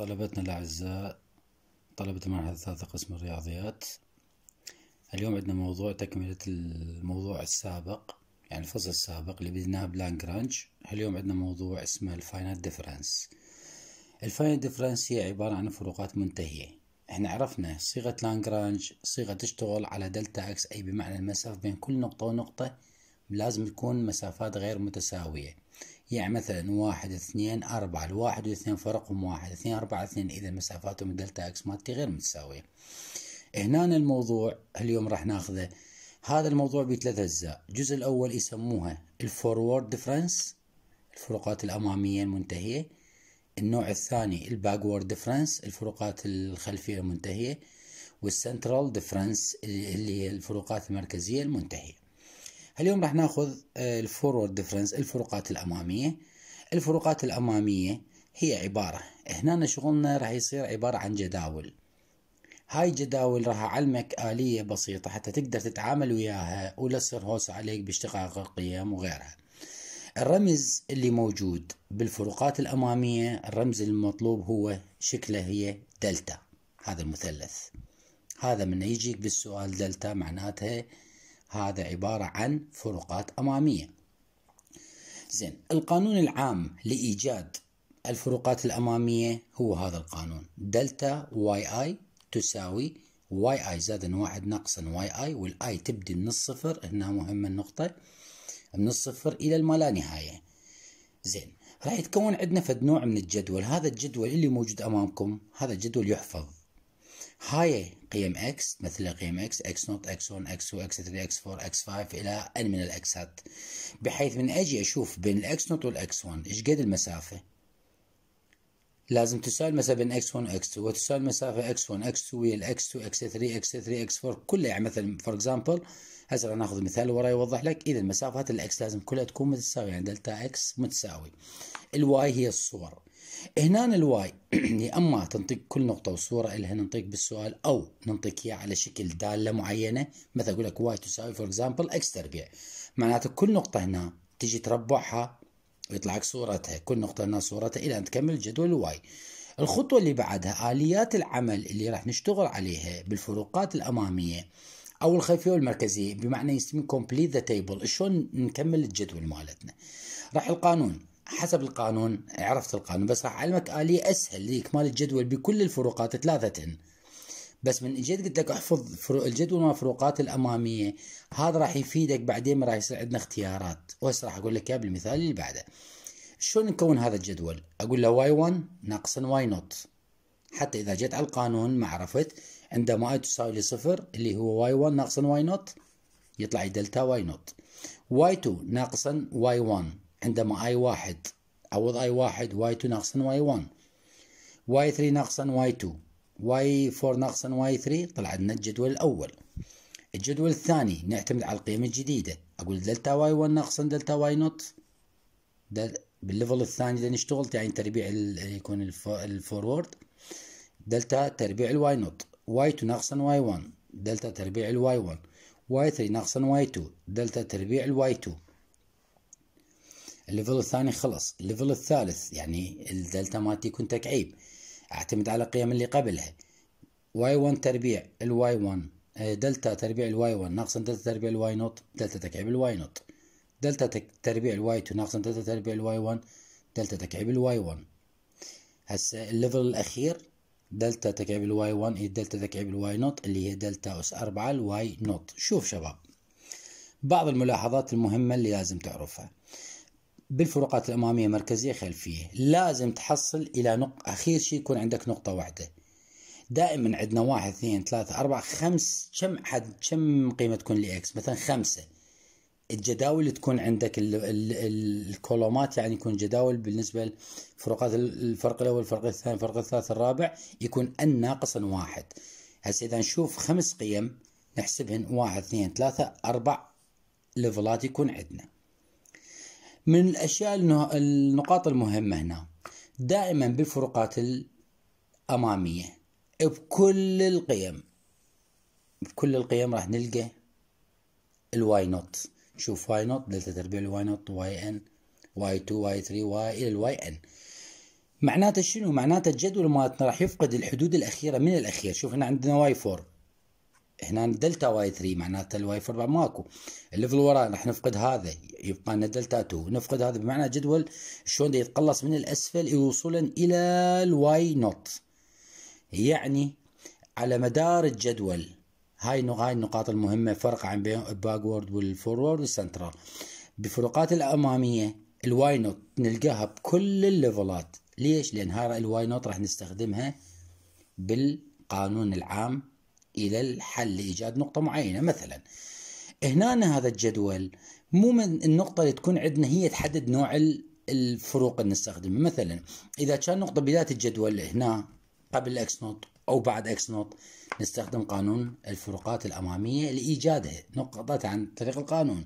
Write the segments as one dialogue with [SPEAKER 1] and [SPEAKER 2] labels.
[SPEAKER 1] طلبتنا الأعزاء طلبة المرحلة الثالثة قسم الرياضيات. اليوم عندنا موضوع تكملة الموضوع السابق يعني الفصل السابق اللي بدناه بلاجرانج اليوم عندنا موضوع اسمه ال finite difference. ال finite difference هي عبارة عن فروقات منتهية. إحنا عرفنا صيغة لاجرانج صيغة تشتغل على delta x i بمعنى المسافة بين كل نقطة ونقطة لازم تكون مسافات غير متساوية. يعني مثلا واحد اثنين أربعة الواحد والاثنين فرقهم واحد اثنين أربعة اثنين إذا مسافاتهم delta x مالتي غير متساوية. هنا الموضوع اليوم راح ناخذه. هذا الموضوع بثلاث أجزاء. الجزء الأول يسموها ال forward difference الفروقات الأمامية المنتهية. النوع الثاني ال backward difference الفروقات الخلفية المنتهية. وال central difference اللي هي الفروقات المركزية المنتهية. اليوم راح ناخذ ال forward difference الفروقات الأمامية. الفروقات الأمامية هي عبارة هنا شغلنا راح يصير عبارة عن جداول. هاي الجداول راح أعلمك آلية بسيطة حتى تقدر تتعامل وياها ولا تصير هوسة عليك باشتقاق القيم وغيرها. الرمز اللي موجود بالفروقات الأمامية الرمز المطلوب هو شكله هي دلتا هذا المثلث. هذا من يجيك بالسؤال دلتا معناتها هذا عبارة عن فروقات أمامية. زين القانون العام لإيجاد الفروقات الأمامية هو هذا القانون. دلتا y i تساوي y i زائدا واحد ناقصا y i وال i تبدي من الصفر هنا مهمة النقطة من الصفر إلى الما نهاية. زين راح يتكون عندنا فد نوع من الجدول. هذا الجدول اللي موجود أمامكم هذا الجدول يحفظ. هاي قيم x مثل قيم x x nought x 1 x 2 x 3 x 4 x 5 إلى n من ال x ات بحيث من أجي أشوف بين ال x nought وال x 1 إيش قد المسافة؟ لازم تساوي المسافه بين x 1 و x 2 وتساوي المسافه x 1 x 2 ويا ال x 2 x 3 x 3 x 4 كلها يعني مثلا for example هسه راح نأخذ مثال ورا يوضح لك. اذا مسافات ال x لازم كلها تكون متساوية يعني دلتا x متساوي. ال y هي الصور. هنا ال y يا أما تنطيك كل نقطة وصورة لها ننطيك بالسؤال أو ننطيك اياه على شكل دالة معينة. مثلا أقول لك y تساوي for example x تربيع. معناته كل نقطة هنا تجي تربعها ويطلع لك صورتها. كل نقطة هنا صورتها إلى أن تكمل جدول ال y الخطوة اللي بعدها آليات العمل اللي راح نشتغل عليها بالفروقات الأمامية. أو الخلفية والمركزية بمعنى يسمى complete the table شلون نكمل الجدول مالتنا؟ راح القانون. حسب القانون عرفت القانون بس راح أعلمك آلية أسهل لاكمال الجدول بكل الفروقات ثلاثة. بس من جيت قلت لك احفظ الجدول مال الفروقات الأمامية. هذا راح يفيدك بعدين راح يصير عندنا اختيارات. وهسه راح أقول لك إياه بالمثال اللي بعده. شلون نكون هذا الجدول؟ أقول له y 1 ناقصا y nought. حتى إذا جيت على القانون ما عرفت عندما i تساوي لصفر اللي هو y 1 ناقصا y nought يطلع دلتا y nought. y 2 ناقصا y 1 عندما i واحد. عوض i واحد y 2 ناقصا y 1 y 3 ناقصا y 2 y 4 ناقصا y 3 طلع لنا الجدول الأول. الجدول الثاني نعتمد على القيم الجديدة. أقول دلتا y 1 ناقصا دلتا y nought. بال level الثاني اللي نشتغل يعني تربيع يكون ال forward. دلتا تربيع ال y nought. y 2 ناقصا y 1 دلتا تربيع ال y 1 y 3 ناقصا y 2 دلتا تربيع ال y 2 ال level الثاني خلص. ال level الثالث يعني الدلتا مالتي يكون تكعيب. أعتمد على القيم اللي قبلها. y 1 تربيع ال y 1 دلتا تربيع ال y 1 ناقصا دلتا تربيع ال y nought دلتا تكعيب ال y nought. دلتا تربيع ال y 2 ناقصا دلتا تربيع ال y 1 دلتا تكعيب ال y 1 هسه ال level الأخير دلتا تكعيب ال y 1 هي دلتا تكعيب ال y nought اللي هي دلتا أس 4 ال y nought. شوف شباب بعض الملاحظات المهمة اللي لازم تعرفها. بالفروقات الأمامية مركزية خلفية لازم تحصل إلى نقطة أخير شيء يكون عندك نقطة واحدة. دائما عندنا واحد اثنين ثلاثة أربعة خمس كم حد كم قيمة تكون ل x مثلا خمسة. الجداول تكون عندك ال ال ال ال column ات يعني يكون جداول بالنسبة لفروقات الفرق الأول الفرق الثاني الفرق الثالث الرابع يكون n ناقصا واحد. هسه إذا نشوف خمس قيم نحسبهن واحد اثنين ثلاثة أربع level ات يكون عندنا. من الأشياء النقاط المهمة هنا. دائما بالفروقات الأمامية بكل القيم بكل القيم راح نلقى ال y nought شوف y nought دلتا تربيع ال y nought y n y 2 y 3 y إلى ال y n معناته شنو؟ معناته الجدول مالتنا راح يفقد الحدود الأخيرة من الأخير. شوف هنا عندنا y 4 هنا دلتا y 3 معناته ال y 4 ماكو. ال level وراه راح نفقد هذا يبقى لنا دلتا 2 نفقد هذا بمعنى جدول شلون يتقلص من الأسفل وصولا إلى ال y nought. يعني على مدار الجدول هاي هاي النقاط المهمة فرق عن ال backward وال forward وال central. بفروقات الأمامية ال y nought نلقاها بكل ال level ات. ليش؟ لأن هاي ال y nought راح نستخدمها بالقانون العام إلى الحل لإيجاد نقطة معينة. مثلا هنا هذا الجدول مو من النقطة اللي تكون عندنا هي تحدد نوع الفروق اللي نستخدمها مثلا إذا كان نقطة بداية الجدول هنا قبل x nought أو بعد x nought نستخدم قانون الفروقات الأمامية لإيجادها نقطة عن طريق القانون.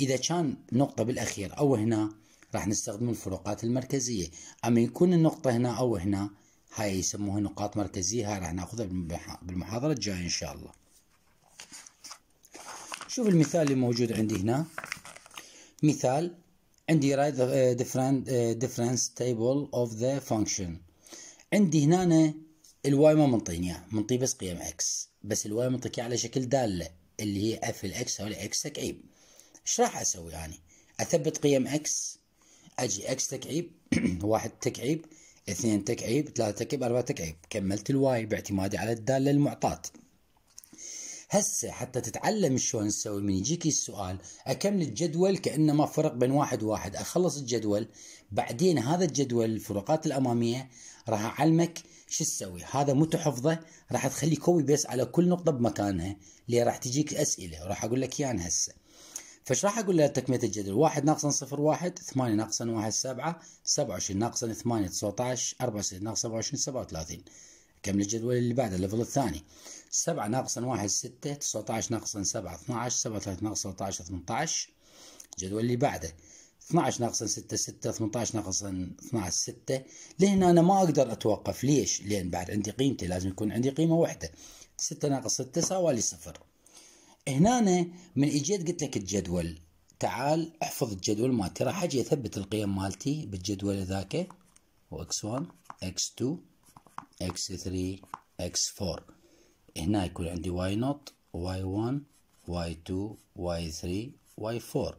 [SPEAKER 1] إذا كان نقطة بالأخير أو هنا راح نستخدم الفروقات المركزية. أما يكون النقطة هنا أو هنا هاي يسموها نقاط مركزية هاي راح ناخذها بالمحاضرة الجاية إن شاء الله. شوف المثال اللي موجود عندي هنا. مثال عندي write the different difference table of the function. عندي هنا ال y ما منطيني إياه منطي بس قيم x بس ال y منطيك على شكل دالة اللي هي f ال x أو ال x تكعيب. إيش راح أسوي يعني أثبت قيم إكس أجي إكس تكعيب واحد تكعيب. اثنين تكعيب ثلاثة تكعيب أربعة تكعيب. كملت ال y باعتمادي على الدالة المعطاة. هسه حتى تتعلم شلون تسوي من يجيك السؤال أكمل الجدول كانه ما فرق بين واحد وواحد أخلص الجدول بعدين هذا الجدول الفروقات الأمامية راح أعلمك شو تسوي. هذا مو تحفظه راح تخلي copy paste على كل نقطة بمكانها اللي راح تجيك أسئلة. وراح أقول لك اياها هسه. فايش راح أقول له تكملة الجدول؟ واحد ناقصا صفر واحد ثمانية ناقصا واحد سبعة سبعة وعشرين ناقصا ثمانية تسعة عشر أربعة وستين ناقصا سبعة وعشرين سبعة وثلاثين. كمل الجدول اللي بعده ال level الثاني. سبعة ناقصا واحد ستة تسعة عشر ناقصا سبعة اثنا عشر سبعة وثلاثين ناقصا تسعة عشر ثمانية عشر الجدول اللي بعده 12 ناقصا 6 6 18 ناقصا 12 6 لهنا أنا ما أقدر أتوقف. ليش؟ لأن بعد عندي قيمتي لازم يكون عندي قيمة واحدة. 6 ناقص 6 ساوى لي صفر. هنا من اجيت قلت لك الجدول. تعال احفظ الجدول مالتي. راح أجي أثبت القيم مالتي بالجدول ذاك. x1 x2 x3 x4 هنا يكون عندي y0 y1 y2 y3 y4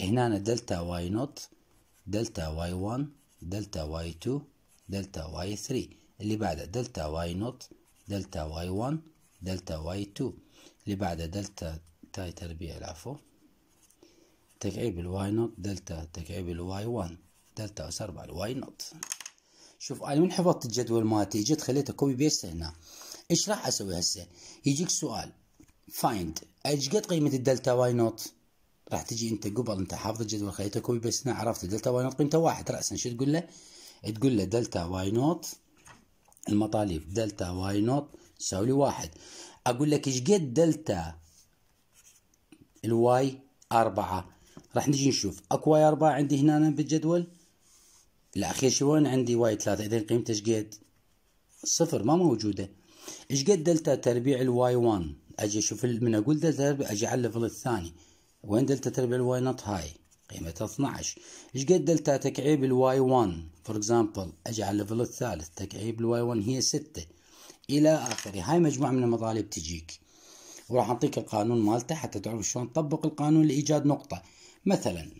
[SPEAKER 1] هنا دلتا y naught دلتا y 1 دلتا y 2 دلتا y 3 اللي بعده دلتا y naught دلتا y 1 دلتا y 2 اللي بعده دلتا تاي تربيع العفو تكعيب ال y naught دلتا تكعيب ال y 1 دلتا أس 4 ال y naught. شوف أنا من حفظت الجدول مالتي جيت خليته copy paste هنا. إيش راح أسوي هسه؟ يجيك سؤال. find إيش قد قيمة الدلتا y naught؟ راح تجي أنت قبل أنت حافظ الجدول خليته copy paste هنا عرفت دلتا y naught قيمته واحد. راسا شو تقول له؟ تقول له دلتا y naught المطالب دلتا y naught تساوي لي واحد. أقول لك إيش قد دلتا ال y أربعة؟ راح نجي نشوف. أكو y أربعة عندي هنا بالجدول؟ الأخير شو وين عندي y ثلاثة؟ إذا قيمته إيش قد؟ صفر ما موجودة. إيش قد دلتا تربيع ال y 1 أجي أشوف من أقول دلتا تربيع أجي على ال level الثاني. وين دلتا تربيع ال y naught هاي؟ قيمتها 12 إيش قد دلتا تكعيب ال y 1 for example أجي على ال level الثالث تكعيب ال y 1 هي 6 إلى آخره. هاي مجموعة من المطالب تجيك. وراح أعطيك القانون مالته حتى تعرف شلون تطبق القانون لإيجاد نقطة. مثلا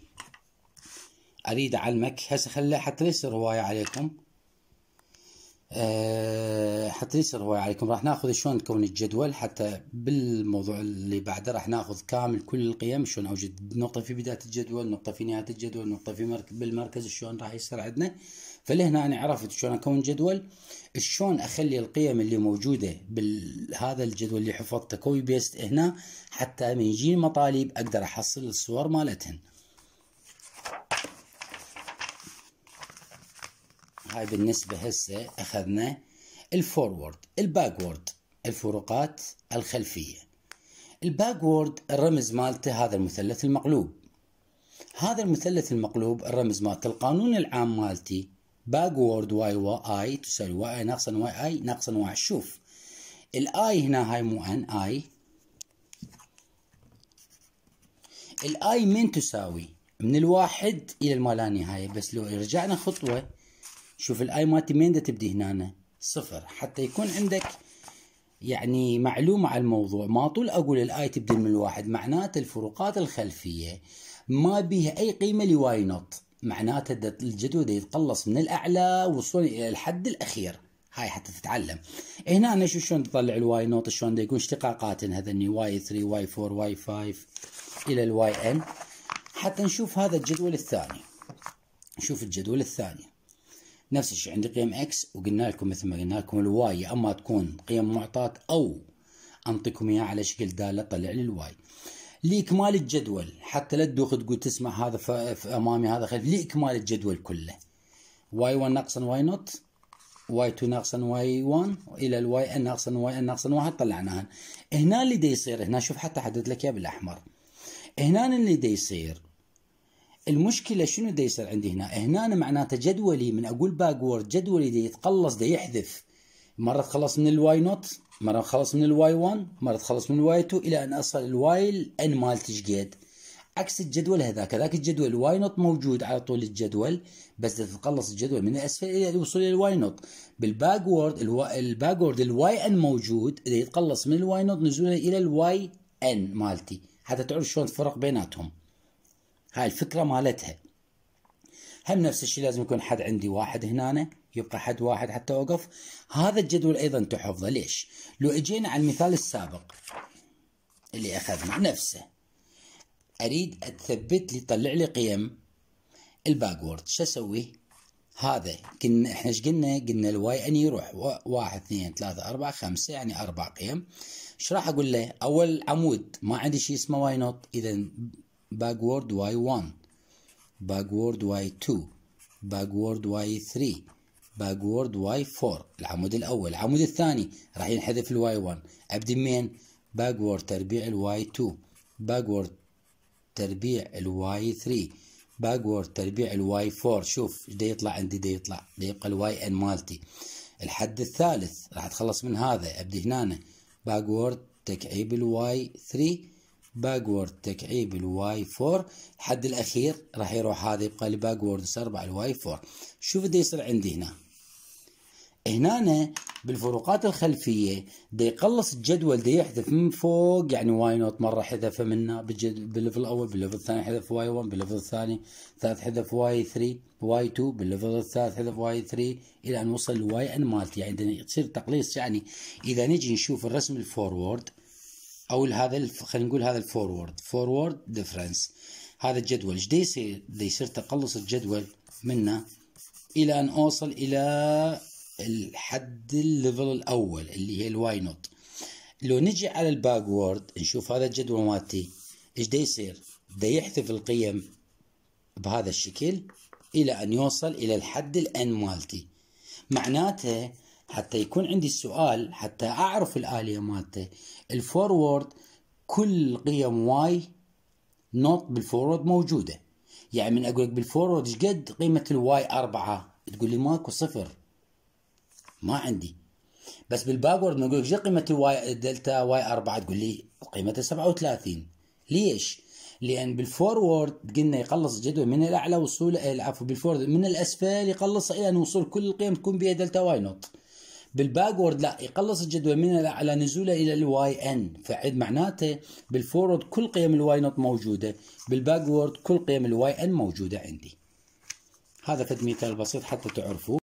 [SPEAKER 1] أريد أعلمك هسه خلي حتى يصير هوايه عليكم. أه حتى يصير هواية عليكم؟ راح ناخذ شلون نكون الجدول حتى بالموضوع اللي بعده راح ناخذ كامل كل القيم شلون أوجد نقطة في بداية الجدول نقطة في نهاية الجدول نقطة في مركز بالمركز شلون راح يصير عندنا. فلهنا أنا عرفت شلون أكون جدول شلون أخلي القيم اللي موجودة بهذا الجدول اللي حفظته كوي بيست هنا حتى من يجيني مطالب أقدر أحصل الصور مالتهن. هاي بالنسبة هسه أخذنا ال forward ال backward الفروقات الخلفية. ال backward الرمز مالته هذا المثلث المقلوب. هذا المثلث المقلوب الرمز مالته القانون العام مالتي backward y i تساوي y i ناقصا y i ناقصا واحد. شوف ال i هنا هاي مو n i. ال i من تساوي؟ من الواحد إلى المالانهايه بس لو رجعنا خطوة شوف ال i مالتي دا تبدي هنا؟ صفر. حتى يكون عندك يعني معلومة على الموضوع. ما طول أقول ال i تبدأ من الواحد معناته الفروقات الخلفية ما بيها أي قيمة ل y naught. معناته الجدول يتقلص من الأعلى وصولا إلى الحد الأخير. هاي حتى تتعلم. هنا أنا شو شلون تطلع ال y naught؟ شلون يكون اشتقاقات هذا؟ y 3 y 4 y 5 إلى الواي إن. حتى نشوف هذا الجدول الثاني. نشوف الجدول الثاني. نفس الشيء عندي قيم x وقلنا لكم مثل ما قلنا لكم ال y يا أما تكون قيم معطاة أو أنطيكم إياها على شكل دالة طلع لي ال y. لاكمال الجدول حتى لا تدوخ تقول تسمع هذا في أمامي هذا خلف لاكمال الجدول كله. y 1 ناقصا y naught y 2 ناقصا y 1 إلى ال y n ناقصا y n ناقصا 1 طلعناها. هنا اللي دا يصير هنا شوف حتى حدد لك إياه بالأحمر. هنا اللي دا يصير المشكلة شنو دا يصير عندي هنا؟ هنا معناته جدولي من أقول backward جدولي دا يتقلص دا يحذف. مرة تخلص من ال y naught مرة تخلص من ال y 1 مرة تخلص من ال y 2 إلى أن أصل ال y n مالتي شقد عكس الجدول هذاك. هذاك الجدول ال y naught موجود على طول الجدول بس تتقلص الجدول من الاسفل إلى الوصول إلى ال y naught. بال backward ال backward ال y n موجود إذا يتقلص من ال y naught نزولا إلى ال y n مالتي. حتى تعرف شلون تفرق بيناتهم. هاي الفكرة مالتها. هم نفس الشيء لازم يكون حد عندي واحد هنا يبقى حد واحد حتى أوقف. هذا الجدول أيضا تحفظه. ليش؟ لو إجينا على المثال السابق اللي أخذنا نفسه. أريد أثبت لي طلع لي قيم ال backward. شو أسوي؟ هذا كنا إحنا إيش قلنا؟ قلنا ال y n يروح. واحد اثنين ثلاثة أربعة خمسة يعني أربع قيم. إيش راح أقول له؟ أول عمود ما عندي شيء اسمه y naught. إذا backward y1 backward y2 backward y3 backward y4 العمود الأول. العمود الثاني. راح ينحذف ال y 1 أبدي منين؟ Backward تربيع ال y 2 backward تربيع ال y 3 backward تربيع ال y 4 شوف إيش يطلع عندي؟ دا يطلع. دا يبقى ال y n مالتي. الحد الثالث. راح أتخلص من هذا. أبدي هنا. Backward تكعيب ال y 3 backward تكعيب ال y 4 الحد الأخير راح يروح هذا يبقى لي backward 4 ال y 4 شوف بده يصير عندي هنا. هنا بالفروقات الخلفية دا يقلص الجدول دا يحذف من فوق يعني y naught مرة حذف منا بال level الأول بال level الثاني حذف y 1 بالليفل الثاني ثالث حذف y 3 y 2 بال level الثالث حذف y 3 إلى أن وصل ال y n مالتي. يعني يصير تقليص يعني إذا نجي نشوف الرسم ال forward أو هذا خلينا نقول هذا ال forward forward difference هذا الجدول. إيش يصير؟ يصير تقلص الجدول منه إلى أن أوصل إلى الحد ال level الأول اللي هي ال y naught لو نجي على ال backward نشوف هذا الجدول مالتي. إيش دا يصير؟ دا يحذف القيم بهذا الشكل إلى أن يوصل إلى الحد ال n مالتي. معناته حتى يكون عندي السؤال حتى أعرف الآلية مالته. ال forward كل قيم y naught بال forward موجودة. يعني من أقول لك بال forward إيش قد قيمة ال y أربعة؟ تقول لي ماكو صفر. ما عندي. بس بال backward نقول لك قيمة ال y delta y أربعة؟ تقول لي قيمتها 37 ليش؟ لأن بال forward قلنا يقلص الجدول من الأعلى وصول العفو بال forward من الأسفل يقلص إلى أن وصول كل القيم تكون بها delta y naught. بال backward لا يقلص الجدول من على نزوله إلى ال y n فعد معناته بال forward كل قيم ال y naught موجودة بال backward كل قيم ال y n موجودة عندي. هذا فد مثال بسيط حتى تعرفوا